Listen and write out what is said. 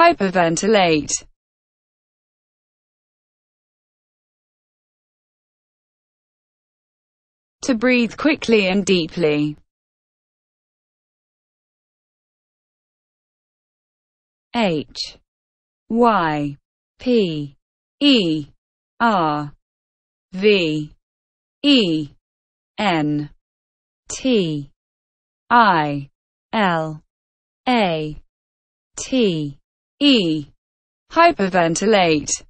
hyperventilate. To breathe quickly and deeply. H. Y. P. E. R. V. E. N. T. I. L. A. T E. hyperventilate